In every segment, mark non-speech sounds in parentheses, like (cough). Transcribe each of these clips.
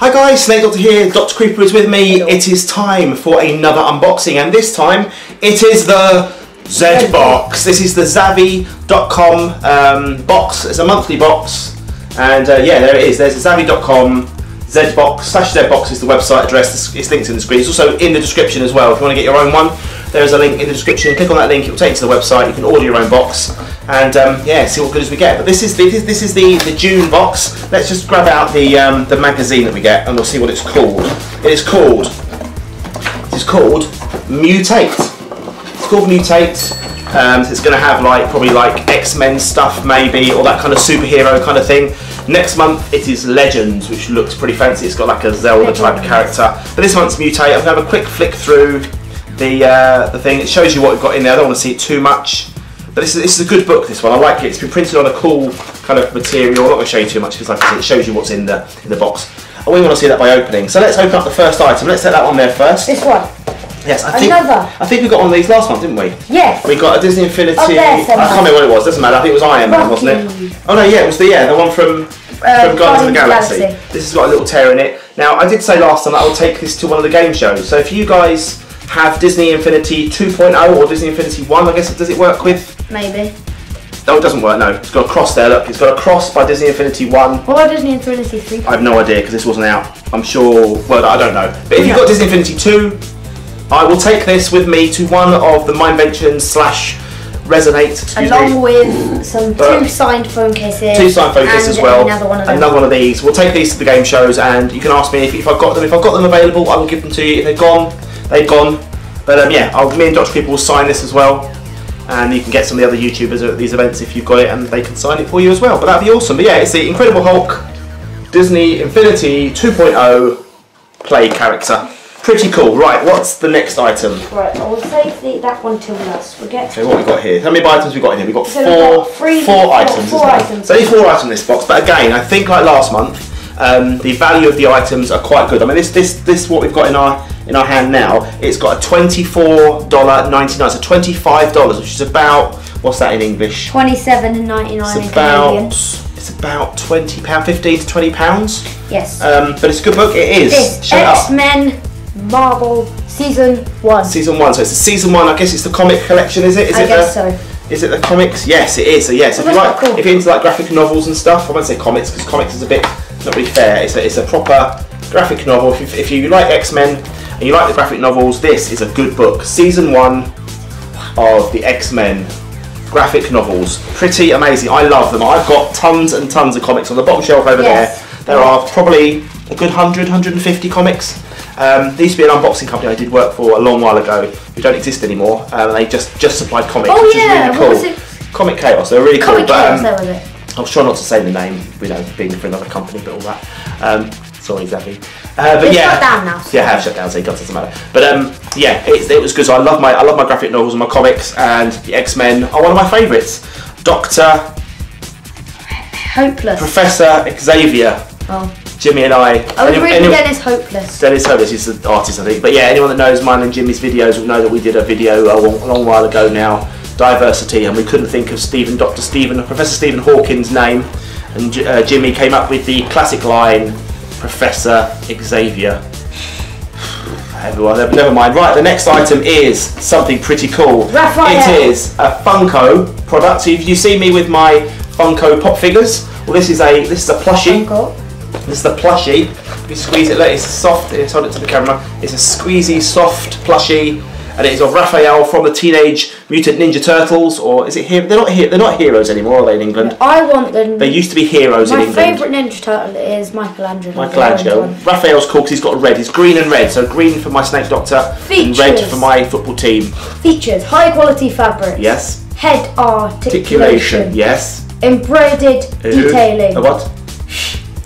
Hi guys, Snake Doctor here, Dr. Creeper is with me. It is time for another unboxing and this time it is the Z box. This is the Zavvi.com um, box. It's a monthly box and uh, yeah, there it is. There's the Z box, slash Z box is the website address. It's linked in the screen. It's also in the description as well. If you want to get your own one, there is a link in the description. Click on that link. It will take you to the website. You can order your own box and um, yeah, see what goodies we get. But this is this is, this is the the June box. Let's just grab out the um, the magazine that we get and we'll see what it's called. It is called. It is called Mutate. It's called Mutate. Um, it's going to have like probably like X Men stuff maybe or that kind of superhero kind of thing. Next month it is Legends, which looks pretty fancy. It's got like a Zelda type character. But this month's Mutate. I'm going to have a quick flick through the uh, the thing. It shows you what we've got in there. I don't want to see it too much. But this is, this is a good book, this one. I like it. It's been printed on a cool kind of material. I'm not going to show you too much because like I said, it shows you what's in the, in the box. And we want to see that by opening. So let's open up the first item. Let's set that one there first. This one. Yes, I think, Another. I think we got one of these last month, didn't we? Yes. We got a Disney Infinity. Oh, I can't remember what it was. Doesn't matter. I think it was Iron Man, wasn't it? Oh no, yeah, it was the yeah the one from Uh, from Guardians of the Galaxy. of the Galaxy. This has got a little tear in it. Now I did say last time that I'll take this to one of the game shows. So if you guys have Disney Infinity 2.0 or Disney Infinity 1, I guess does it work with? Maybe. No, it doesn't work. No, it's got a cross there. Look, it's got a cross by Disney Infinity 1. What about Disney Infinity 3? I have no idea because this wasn't out. I'm sure. Well, I don't know. But if you've got Disney Infinity 2, I will take this with me to one of the Mineventions slash Resonate. Along me. with some But- two signed phone cases. Two signed focus and as well. Another one of. Another one of these. We'll take these to the game shows, and you can ask me if, if I've got them. If I've got them available, I will give them to you. If they're gone, they've gone. But um, yeah, I'll, me and Dr. Creeper will sign this as well, and you can get some of the other YouTubers at these events if you've got it, and they can sign it for you as well. But that'd be awesome. But yeah, it's the Incredible Hulk Disney Infinity 2.0 play character. Pretty cool. Right, what's the next item? Right, I will save the, that one till last. We'll get Okay, what we got here? How many items we got in here? We've got So four, got three- four four- items. four items. So only four items in this box, but again, I think like last month, um, the value of the items are quite good. I mean, this this this what we've got in our in our hand now. It's got a twenty four dollar ninety nine, so twenty five dollars, which is about what's that in English? 27 and 99 in It's about Canadian. it's about twenty pound, fifteen to twenty pounds. Yes. Um, but it's a good book. It is. up. X-Men Marvel Season 1. Season one, so it's the season one. I guess it's the comic collection, is it? Is I it guess the, so. Is it the comics? Yes, it is. So yes, if you like, cool. if you're into like graphic novels and stuff, I won't say comics because comics is a bit not really fair. It's a, it's a proper graphic novel. If you, if you like X Men and you like the graphic novels, this is a good book. Season one of the X Men graphic novels, pretty amazing. I love them. I've got tons and tons of comics on the bottom shelf over Yes. there. There are probably a good 100, 150 comics. Um, there used to be an unboxing company I did work for a long while ago who don't exist anymore. Um, they just just supplied comics, Oh, which yeah, is really cool. Comic Chaos, they're really Comic cool. Chaos, But, um, that was it. I'll try not to say the name, you know, being for another company, but all that. Um, sorry, Zavvi. Uh, but yeah, shut down now, Yeah, I have shut down, so it doesn't matter. But um, yeah, it, it was good. So I love my I love my graphic novels and my comics, and the X Men are one of my favourites. Doctor Hopeless. Professor Xavier, oh. Jimmy and I. I was any- reading any- Dennis Hopeless. Dennis Hopeless is the artist, I think. But yeah, anyone that knows mine and Jimmy's videos will know that we did a video a long, a long while ago now, diversity, and we couldn't think of Stephen, Dr. Stephen, Professor Stephen Hawkins' name, and uh, Jimmy came up with the classic line, Professor Xavier. Everyone, never mind. Right, the next item is something pretty cool. Raphael. It is a Funko product. So if you see me with my Funko pop figures, well, this is a this is a plushie. Uncle. This is the plushie. If You squeeze it, look, it's soft, it's hold it to the camera. It's a squeezy, soft plushie, and it is of Raphael from the Teenage Mutant Ninja Turtles, or is it here? They're not here. They're not heroes anymore, are they in England? I want them. They used to be heroes in England. My favourite Ninja Turtle is Michelangelo. Michelangelo. Raphael's cool because he's got a red. He's green and red. So green for my Snake Doctor, and red for my football team. Features high quality fabric. Yes. Head articulation. Articulation. Yes. Embroidered detailing. A what?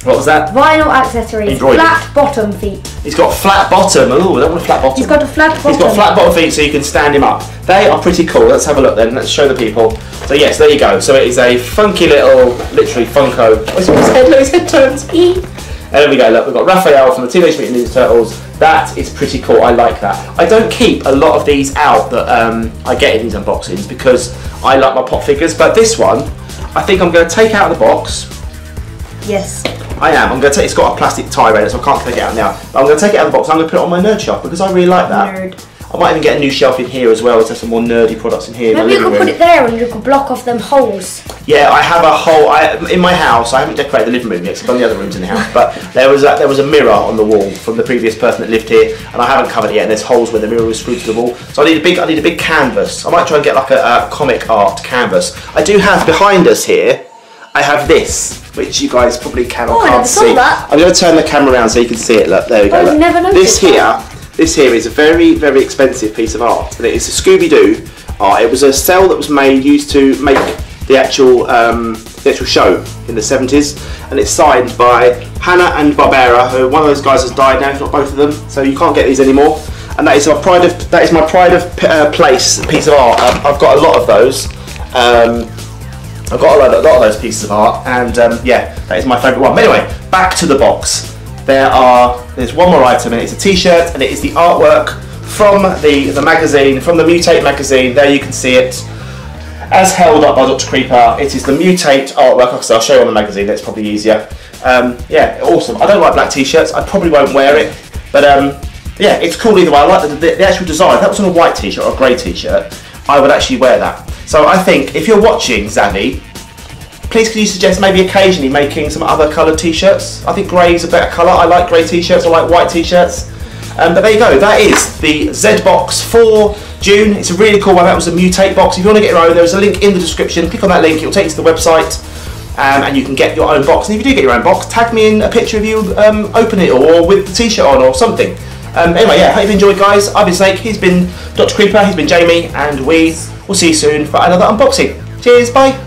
What was that? Vinyl accessories. Embroidered. Flat bottom feet. He's got flat bottom. Oh, I don't want a flat bottom. He's got a flat bottom. He's got flat bottom feet so you can stand him up. They are pretty cool. Let's have a look then. Let's show the people. So yes, there you go. So it is a funky little, literally Funko. Oh, his head, look, his head turns. (laughs) And there we go. Look, we've got Raphael from the Teenage Mutant Ninja Turtles. That is pretty cool. I like that. I don't keep a lot of these out that um, I get in these unboxings because I like my pop figures. But this one, I think I'm going to take out of the box. Yes. I am. I'm going to take. It's got a plastic tie around it, so I can't take it out now. But I'm going to take it out of the box. I'm going to put it on my nerd shelf because I really like that. Nerd. I might even get a new shelf in here as well. There's some more nerdy products in here. in Maybe you living could put it there and you could block off them holes. Yeah, I have a hole I, in my house, I haven't decorated the living room yet. I've done the other rooms in the house. But there was a, there was a mirror on the wall from the previous person that lived here, and I haven't covered it yet. And there's holes where the mirror was screwed to the wall. So I need a big I need a big canvas. I might try and get like a, a comic art canvas. I do have behind us here. I have this, which you guys probably can or Oh, I can't see. that. I'm going to turn the camera around so you can see it. Look, there we go. I've look. never this noticed here that. this here is a very, very expensive piece of art. And it is a Scooby Doo art. It was a cell that was made, used to make the actual, um, the actual show in the 70s. And it's signed by Hanna and Barbera, who one of those guys has died now, if not both of them. So you can't get these anymore. And that is my pride of that is my pride of uh, place piece of art. Um, I've got a lot of those. Um, I've got a lot, a lot of those pieces of art, and um, yeah, that is my favourite one. But anyway, back to the box. There are there's one more item, and it's a T-shirt, and it is the artwork from the the magazine, from the Mutate magazine. There you can see it, as held up by Dr. Creeper. It is the Mutate artwork. I'll show you on the magazine. That's probably easier. Um, yeah, awesome. I don't like black T-shirts. I probably won't wear it, but um, yeah, it's cool either way. I like the, the, the actual design. If that was on a white T-shirt or a grey T-shirt, I would actually wear that. So I think if you're watching Zavvi, please could you suggest maybe occasionally making some other coloured t-shirts? I think grey is a better colour. I like grey t-shirts. I like white t-shirts. Um, but there you go. That is the Z box for June. It's a really cool one. That was a mutate box. If you want to get your own, there's a link in the description. Click on that link. It'll take you to the website. Um, and you can get your own box. And if you do get your own box, tag me in a picture of you um, opening it or with the t-shirt on or something. Um, anyway, yeah, hope you've enjoyed, guys. I've been Snake. He's been Dr. Creeper. He's been Jamie, and we will see you soon for another unboxing. Cheers. Bye.